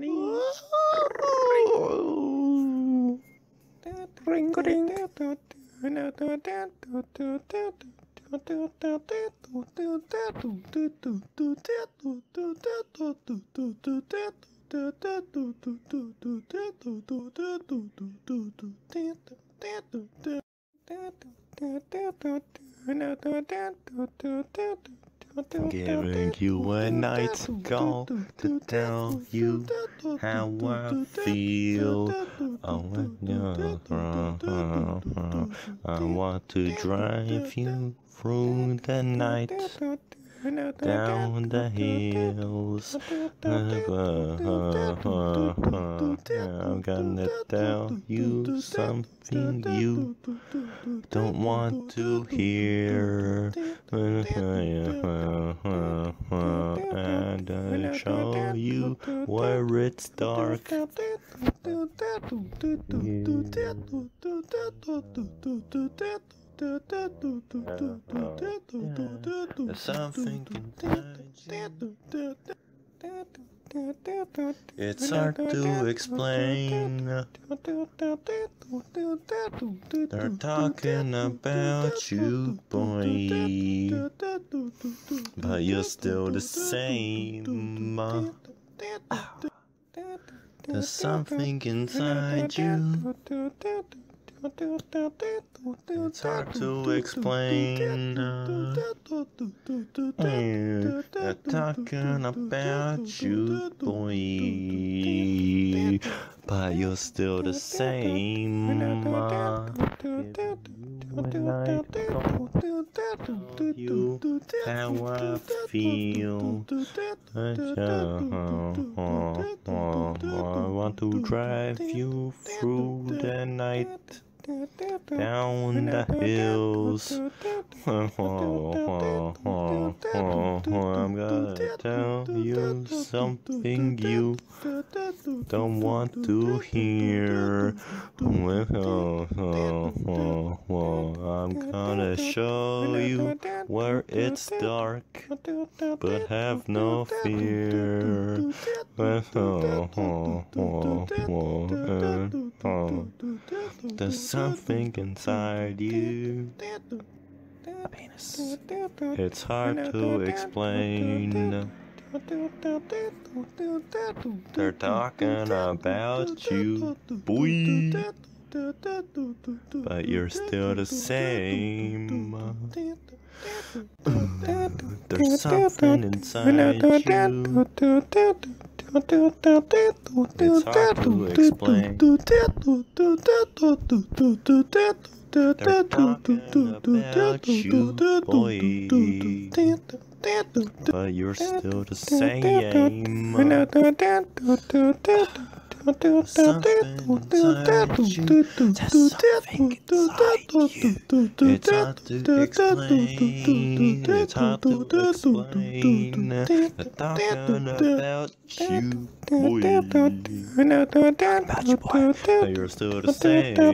honey. Ring ring. Giving you a night's call to tell you how I feel. I want to drive you through the night down the hills. I'm gonna tell you something you don't want to hear. And I'll show you where it's dark. You. Uh, it's hard to explain. They're talking about you, boy. But you're still the same. There's something inside you. It's hard to explain. Uh, they're talking about you, boy. But you're still the same. Uh, you how I feel. I want to drive you through the night down the hills. I'm gonna tell you something you don't want to hear. I'm gonna show you where it's dark, but have no fear. There's something inside you. A penis. It's hard to explain. Uh, they're talking about you, boy. But you're still the same. Uh, there's something inside you. It's hard to explain. They're talking about you, boy. But you're still the same. It's hard to explain. It's hard to explain. They're talking about you, boy. About you, boy. But you're still the same.